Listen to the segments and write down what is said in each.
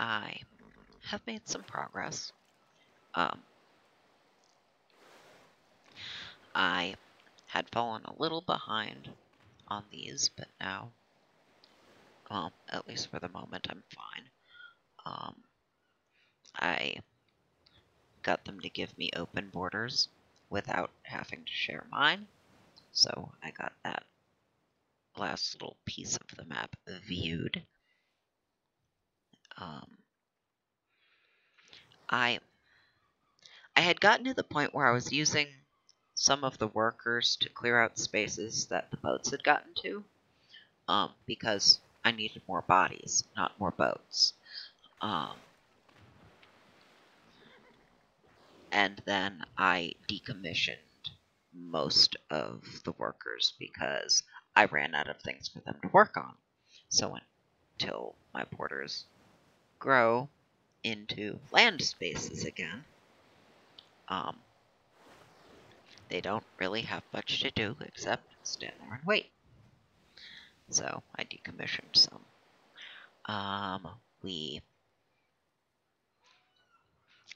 I have made some progress. Um, I had fallen a little behind on these, but now, well, at least for the moment, I'm fine. Um, I got them to give me open borders without having to share mine, so I got that last little piece of the map viewed. Um, I I had gotten to the point where I was using some of the workers to clear out spaces that the boats had gotten to, um, because I needed more bodies, not more boats. Um, and then I decommissioned most of the workers because I ran out of things for them to work on. So until my porters grow into land spaces again, um, they don't really have much to do except stand there and wait. So I decommissioned some. Um, we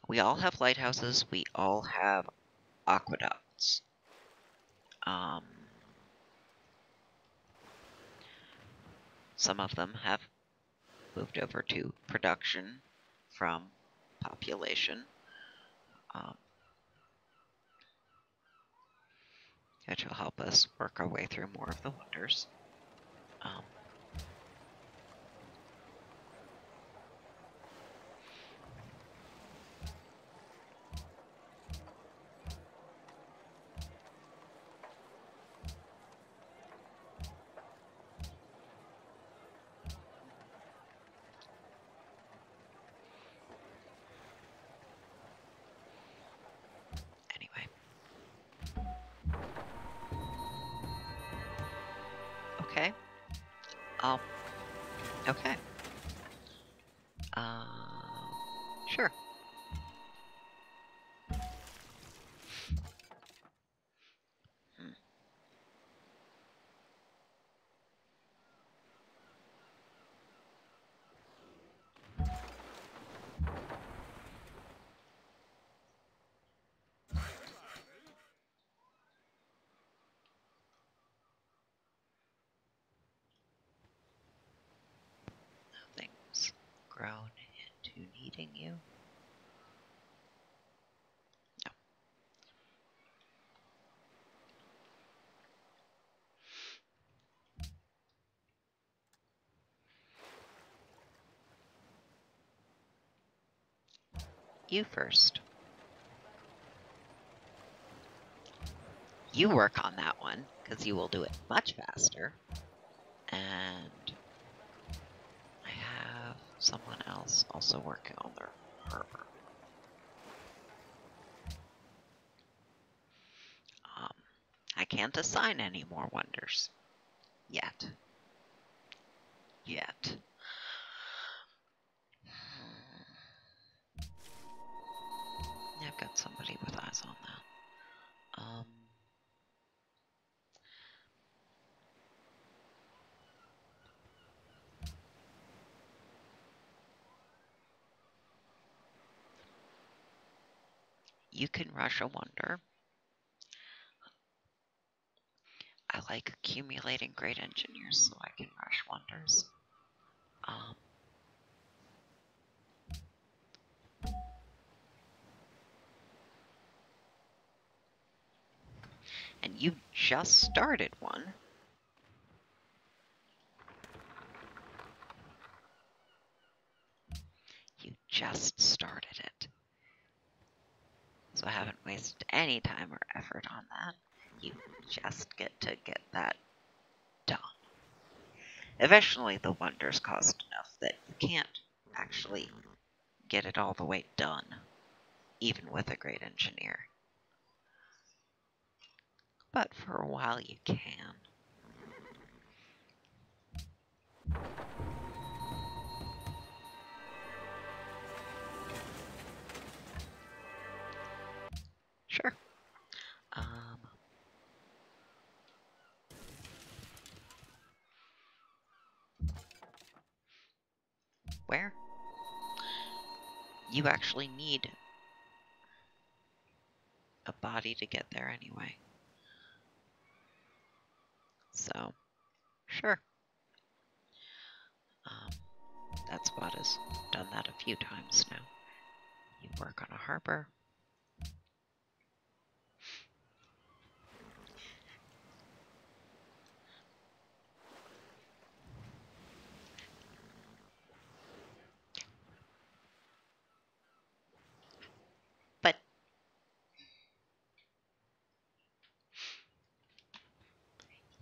we all have lighthouses. We all have aqueducts. Um, some of them have moved over to production from population. Um, which will help us work our way through more of the wonders. Um, Um. Okay. Uh. Sure. Hmm. Nothing's grown into needing you. No. You first. You work on that one, because you will do it much faster. And I have someone else also working on their harbor. Um, I can't assign any more wonders. Yet. I've got somebody with eyes on that. Um, you can rush a wonder. I like accumulating great engineers so I can rush wonders. Um, and you just started one. You just started it. So I haven't wasted any time or effort on that. You just get to get that done. Eventually, the wonders cost enough that you can't actually get it all the way done, even with a great engineer. But for a while, you can. Sure. Um, where? you actually need a body to get there anyway. So, sure. Um, that spot has done that a few times now. You work on a harbor.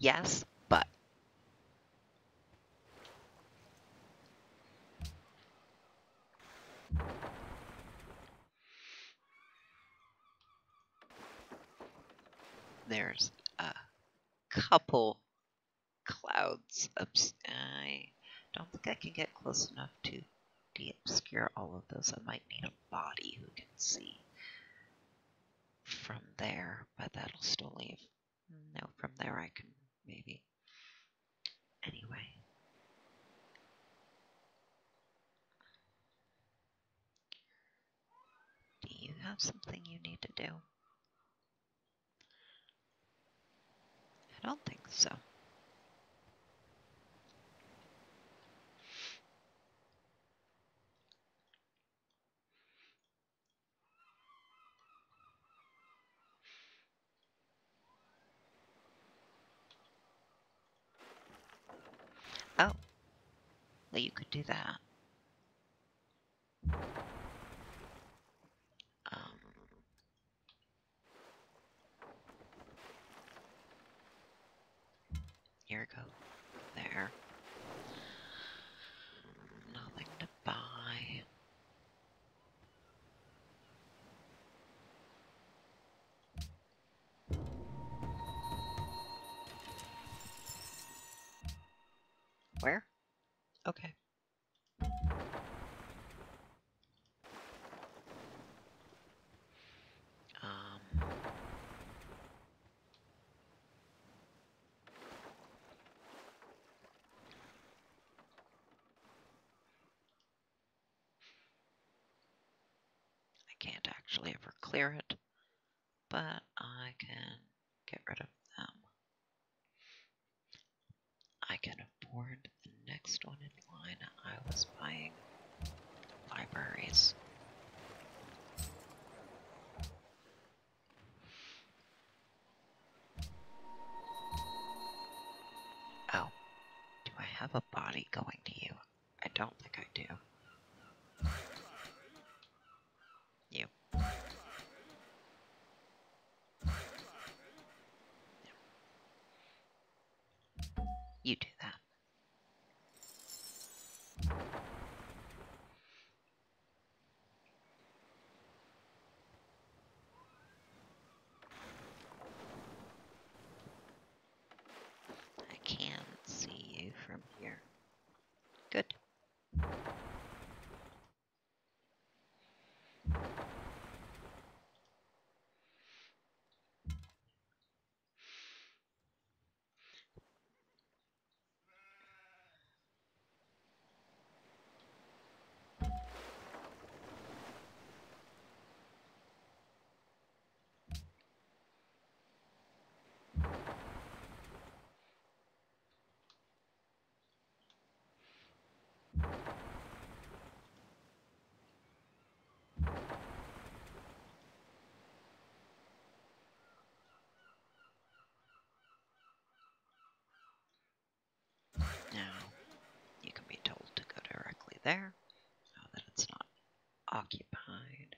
Yes, but there's a couple clouds. Obs- I don't think I can get close enough to de-obscure all of those. I might need a body who can see from there, but that'll still leave. No, from there I can maybe. Anyway. Do you have something you need to do? I don't think so. Oh. Well, you could do that. Can get rid of them. I can afford the next one in line. I was buying from here. Good. Now, you can be told to go directly there, now that it's not occupied.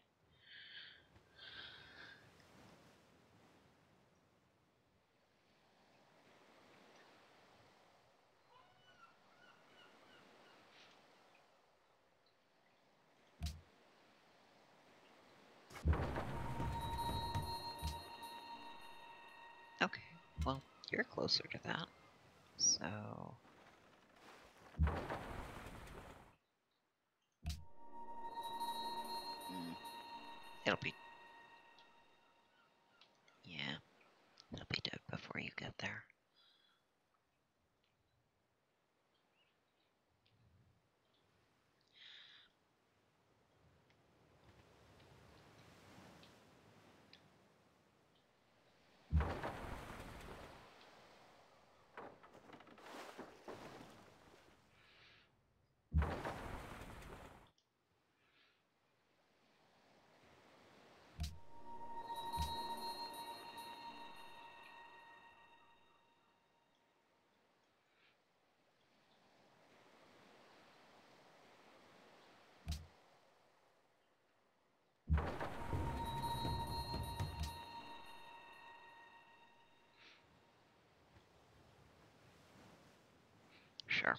Okay, well, you're closer to that. So. It'll be. Yeah, it'll be dead before you get there. Sure.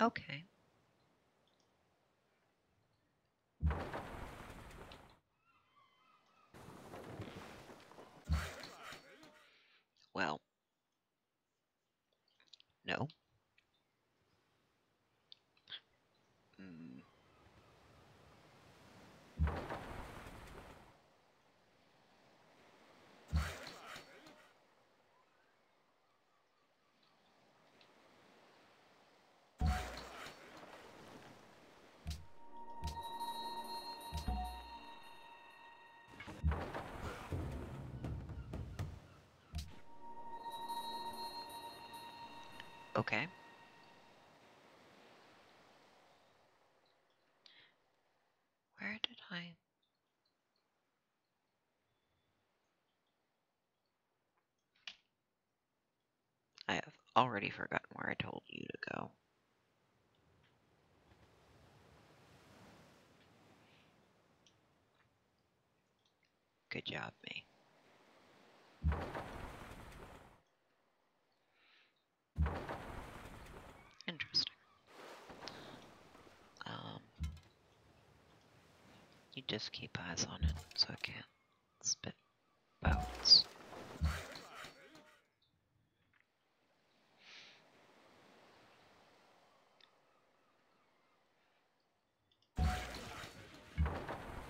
Okay. Well. No. Okay. Where did I... I have already forgotten where I told you to go. Good job, me. Interesting. Um, you just keep eyes on it so I can't spit boats.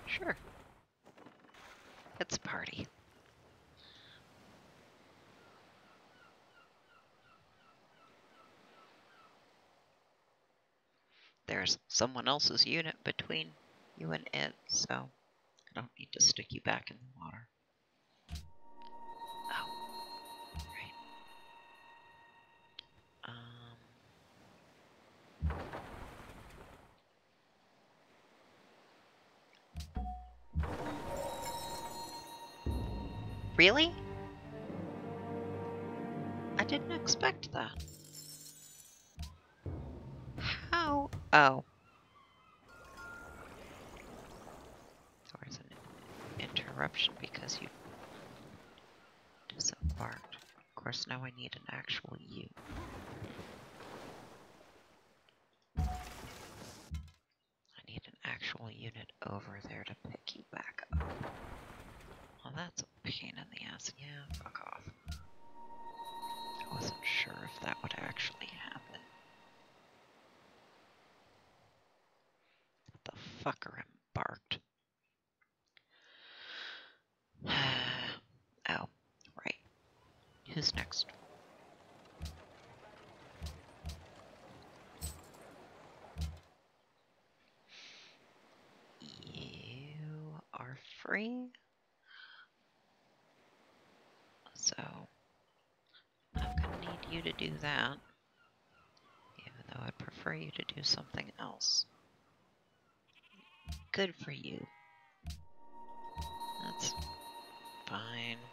Sure. It's a party. There's someone else's unit between you and it, so I don't need to stick you back in the water. Oh, right. Um. Really? I didn't expect that. How? Oh. There was an because you disembarked. Of course, now I need an actual you. I need an actual unit over there to pick you back up. Well, that's a pain in the ass. Yeah, fuck off. I wasn't sure if that would actually happen. The fucker embarked. oh, right. Who's next? You are free. So, I'm gonna need you to do that. Even though I'd prefer you to do something else. Good for you. That's fine.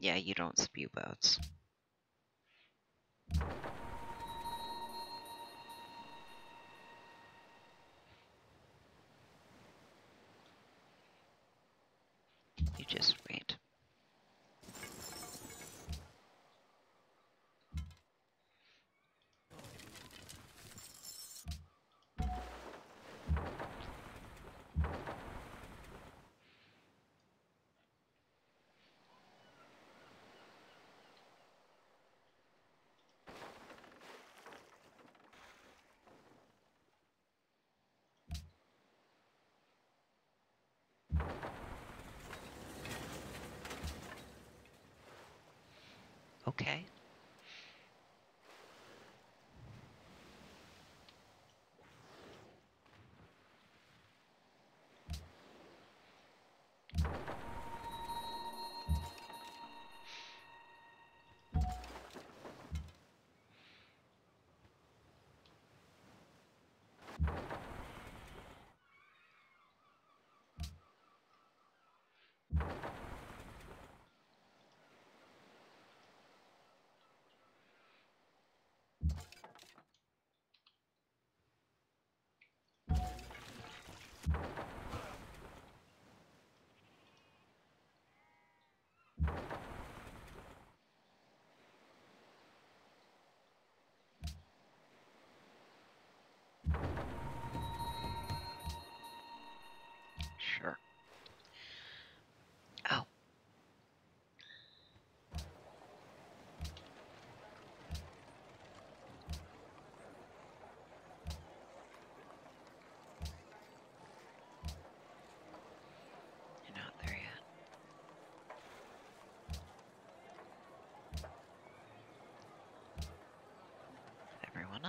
Yeah, you don't spew boats.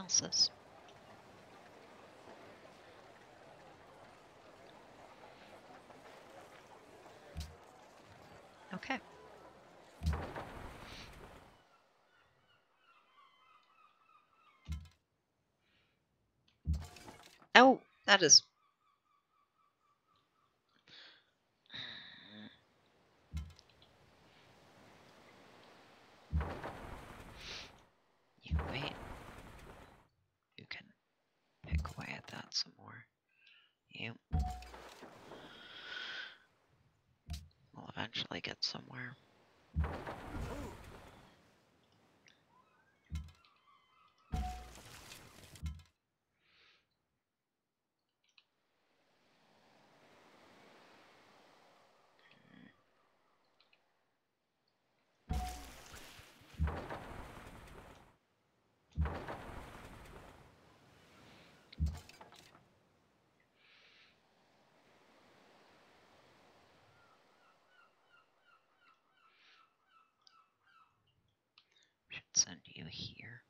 Everyone else is. Okay. Oh, that is. You wait. You can pick away at that some more. You. We'll eventually get somewhere. Should send you here.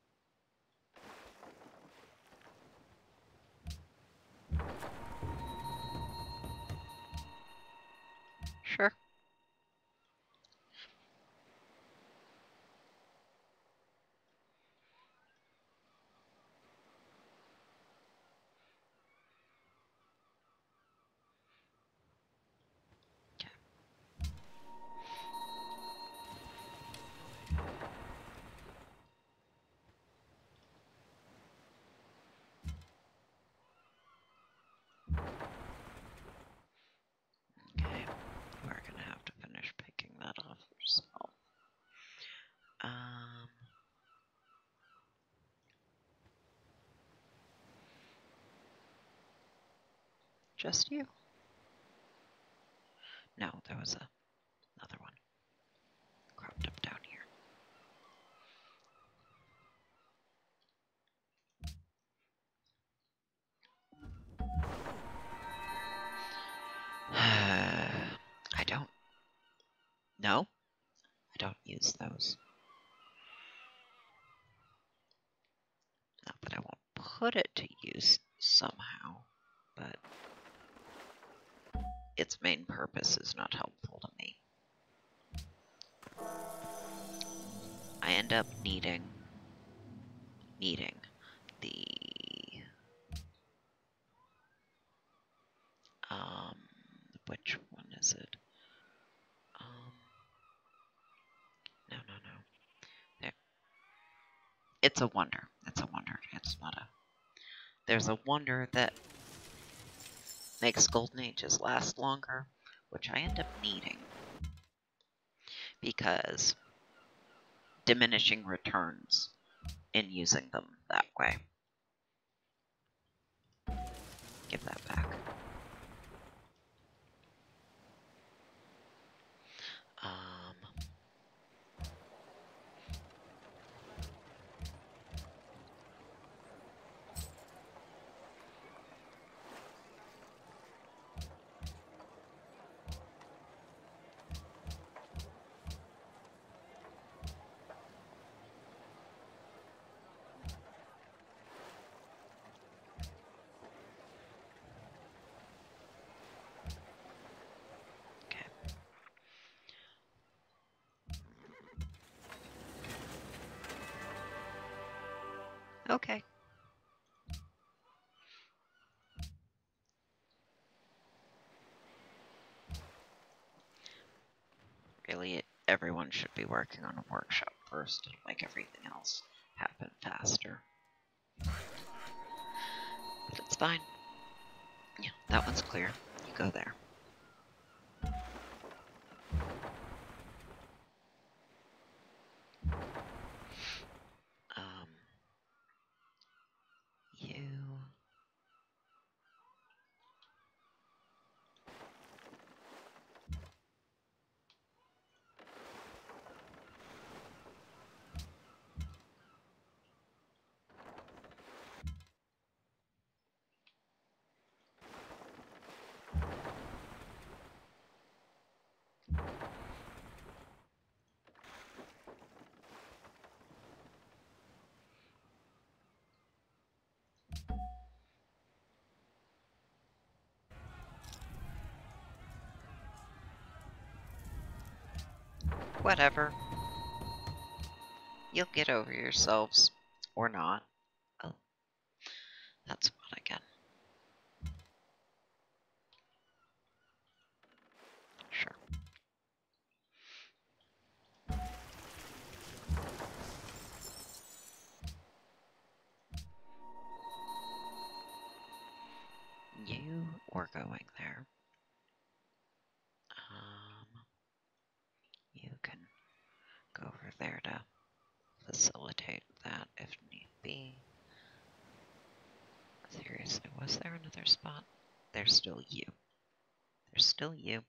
Just you? No, there was a another one cropped up down here. I don't. No, I don't use those. Not that I won't put it to use somehow, but its main purpose is not helpful to me. I end up needing needing the um which one is it? Um no no no. There. It's a wonder. It's a wonder. It's not a there's a wonder that makes golden ages last longer, which I end up needing because diminishing returns in using them that way. Give that back. Okay. Really, everyone should be working on a workshop first to make everything else happen faster. But it's fine. Yeah, that one's clear. You go there. Um, you. Whatever. You'll get over yourselves. Or not. Oh. That's what I get. Sure. You were going there. Um, you can go over there to facilitate that if need be. Seriously, was there another spot? There's still you. There's still you.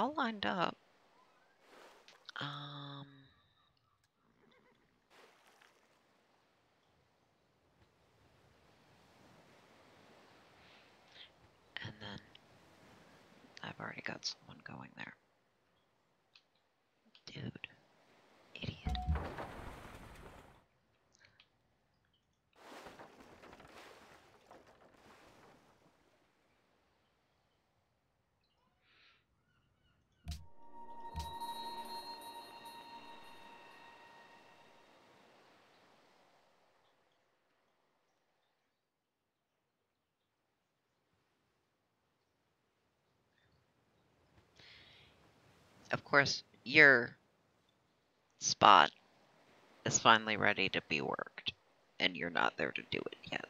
All lined up. Um. And then I've already got someone going there. Of course, your spot is finally ready to be worked, and you're not there to do it yet.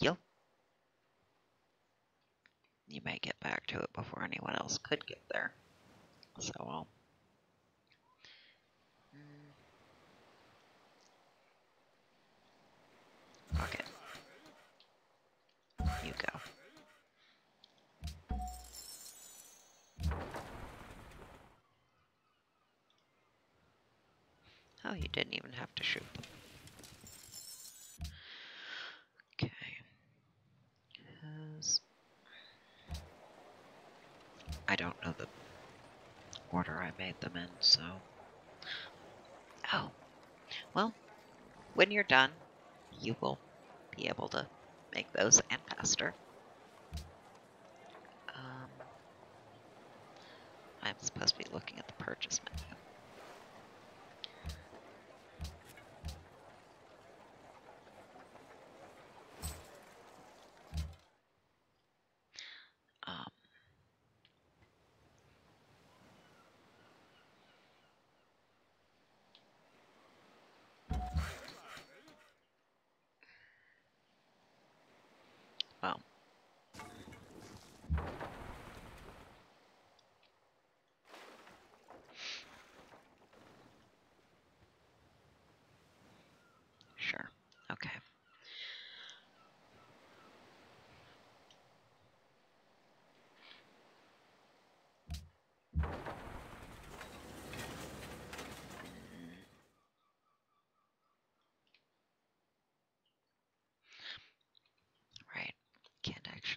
Yep. You may get back to it before anyone else could get there. So I'll. Mm. Oh, you didn't even have to shoot them. Okay. I don't know the order I made them in, so. Oh. Well, when you're done, you will be able to make those and faster. Um, I'm supposed to be looking at the purchase menu.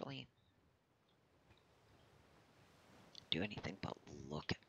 actually do anything but look at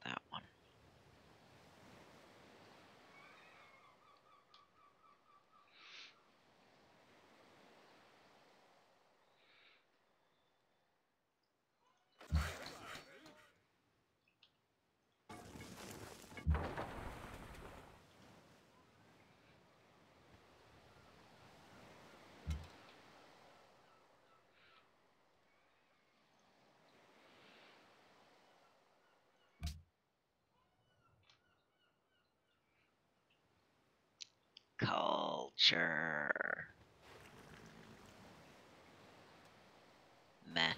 Culture. Meh.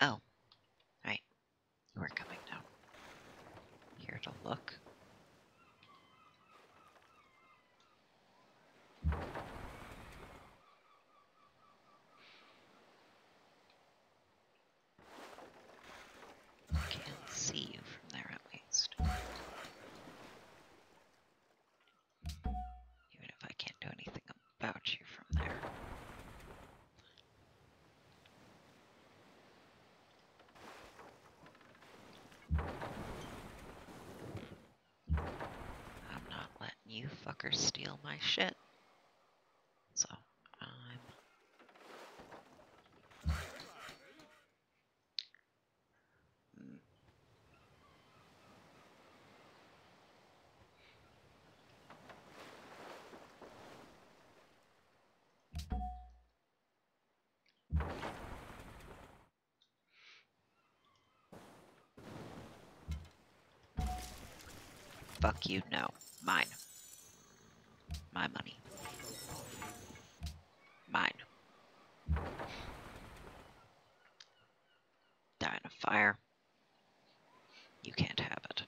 Oh, right. We're coming down. Here to look. Can't see you from there at least. Even if I can't do anything about you from there. I'm not letting you fuckers steal my shit. So, I'm. Mm. Fuck you, no. Mine. My money. Mine. Die in a fire. You can't have it.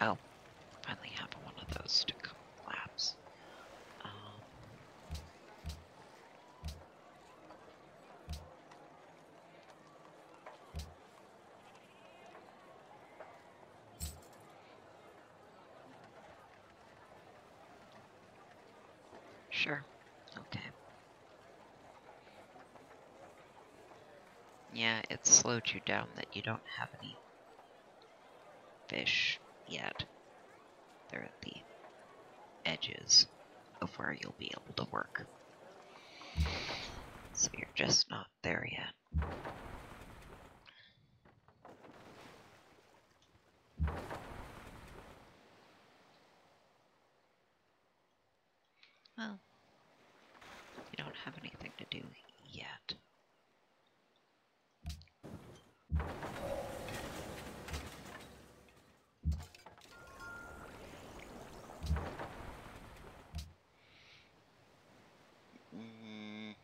Oh, finally have one of those to collapse. Um, Sure. Okay. Yeah, it slowed you down that you don't have any fish yet. They're at the edges of where you'll be able to work. So you're just not there yet. Well, you don't have anything to do yet. Mm.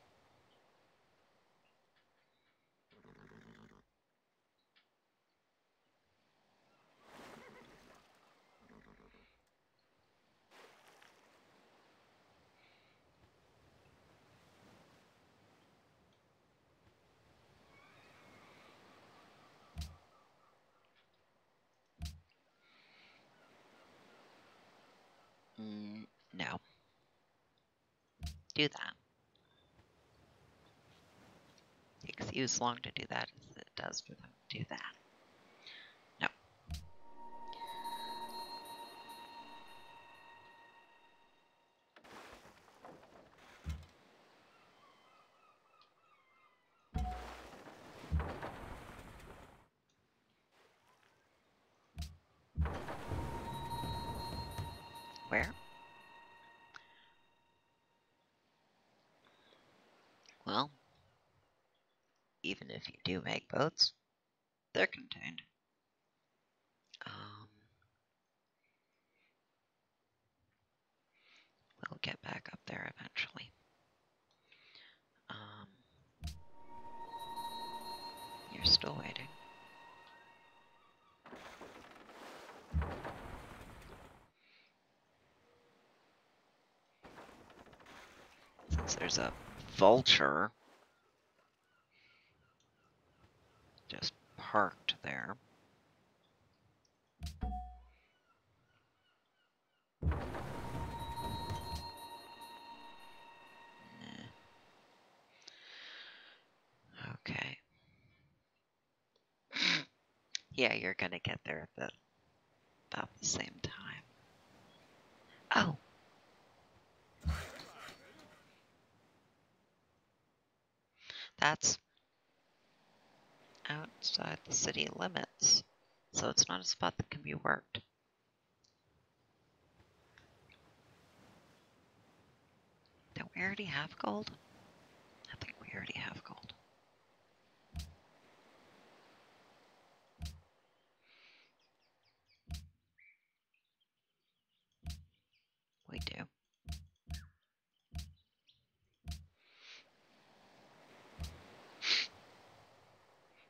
Mm, no. Do that. As long to do that as it does for them to do that. Do they're contained. Um, we'll get back up there eventually. Um, you're still waiting. Since there's a vulture yeah, you're gonna get there at the, about the same time. Oh. That's outside the city limits, so it's not a spot that can be worked. Don't we already have gold? I think we already have gold. We do.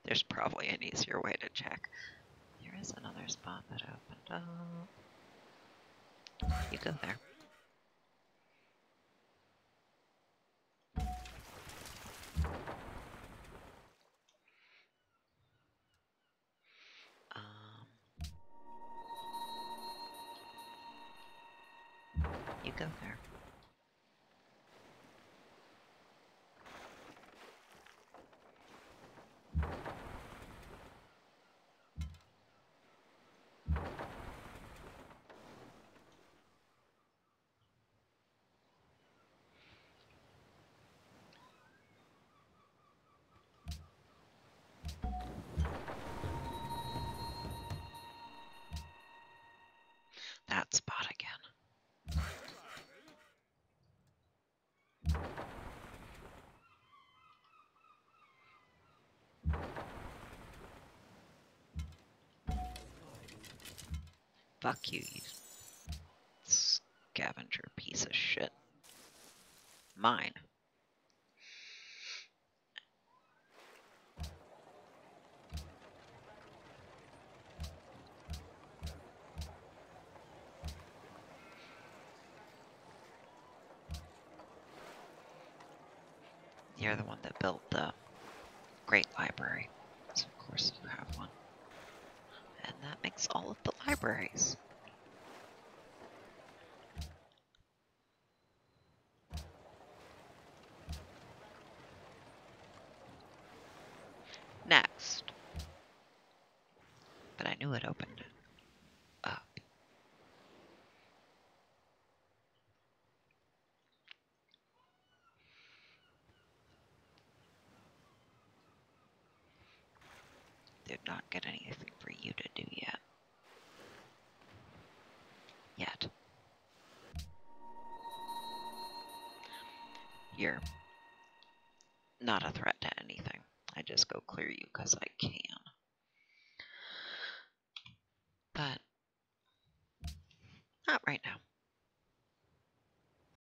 There's probably an easier way to check. There is another spot that opened up. You go there. Um, you go there. Fuck you, you scavenger piece of shit. Mine. You're the one that built the great library. So of course you have one. That makes all of the libraries.